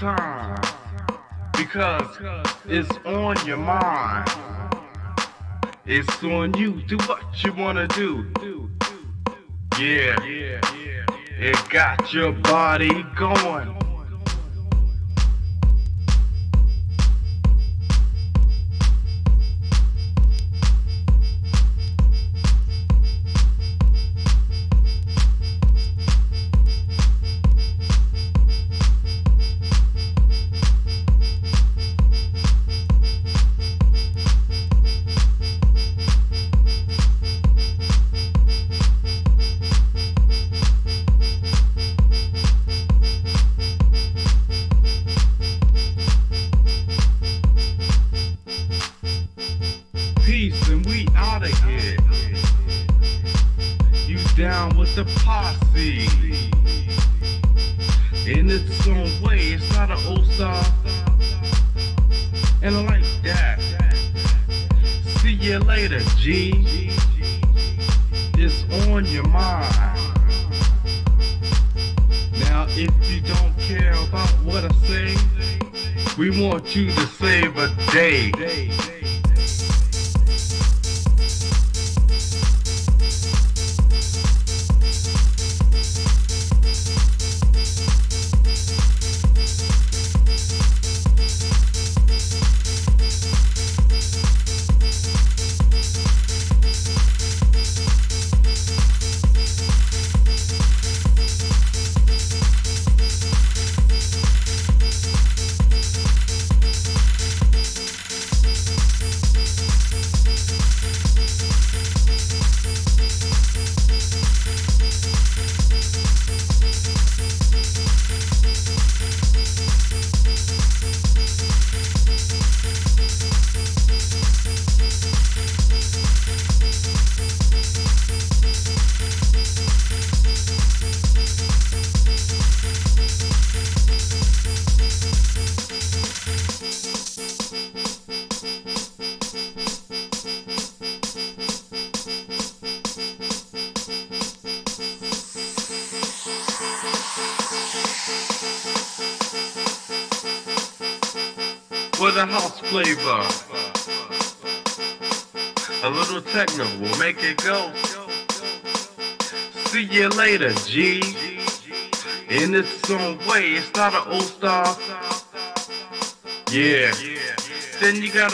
time because it's on your mind. It's on you. Do what you wanna do. Yeah, it got your body going.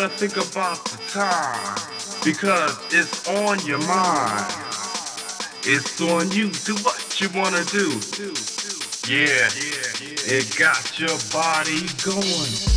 gotta think about the time because it's on your mind. It's on you. Do what you wanna do. Yeah, it got your body going.